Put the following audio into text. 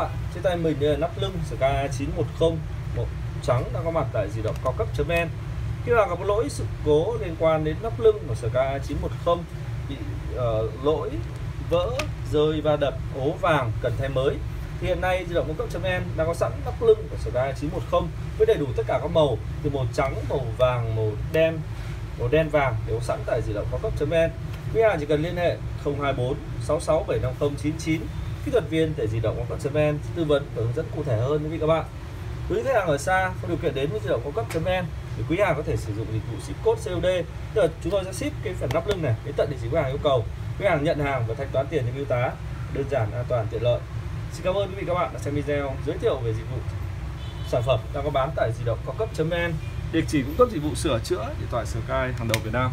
bạn trên tay mình đây là nắp lưng Sky 910 màu trắng đang có mặt tại di động cao cấp.vn khi nào gặp lỗi sự cố liên quan đến nắp lưng của Sky 910 bị uh, lỗi vỡ rơi va đập ố vàng cần thay mới. Thì hiện nay di động cao cấp.vn đang có sẵn nắp lưng của Sky 910 với đầy đủ tất cả các màu từ màu trắng màu vàng màu đen màu đen vàng đều sẵn tại di động cao cấp.vn quý hàng chỉ cần liên hệ 024 66 750 99 kỹ thuật viên thể di động cao cấp.vn tư vấn và hướng dẫn cụ thể hơn quý vị các bạn. Quý khách hàng ở xa, có điều kiện đến với di động cao cấp.vn thì quý hàng có thể sử dụng dịch vụ ship code COD tức là chúng tôi sẽ ship cái phần nắp lưng này đến tận địa chỉ quý hàng yêu cầu. Quý hàng nhận hàng và thanh toán tiền cho bưu tá đơn giản, an toàn, tiện lợi. Xin cảm ơn quý vị các bạn đã xem video giới thiệu về dịch vụ sản phẩm đang có bán tại di động cao cấp.vn địa chỉ cung cấp dịch vụ sửa chữa điện thoại Sky hàng đầu Việt Nam.